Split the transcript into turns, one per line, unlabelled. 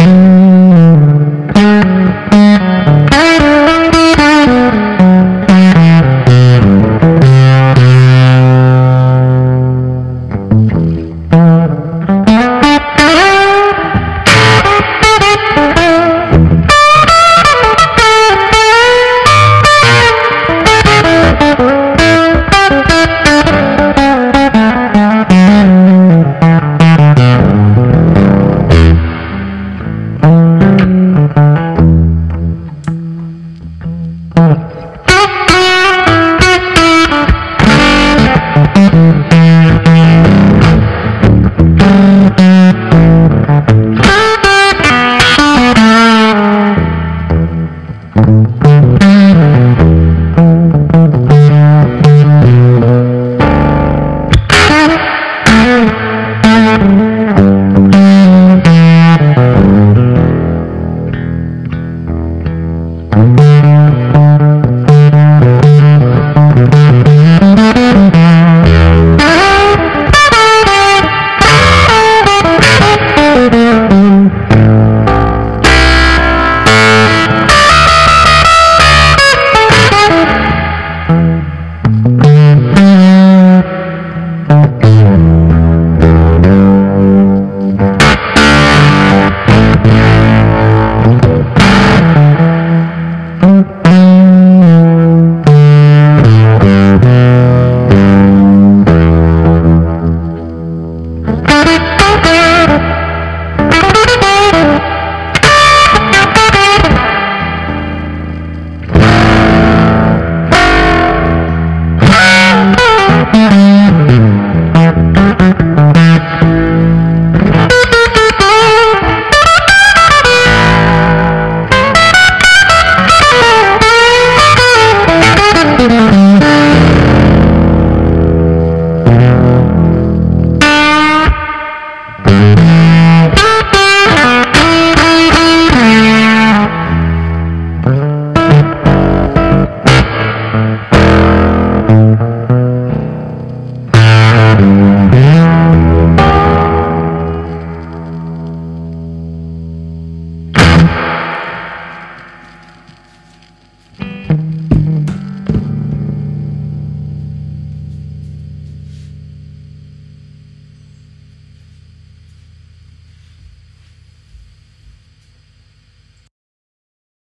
Mm-hmm.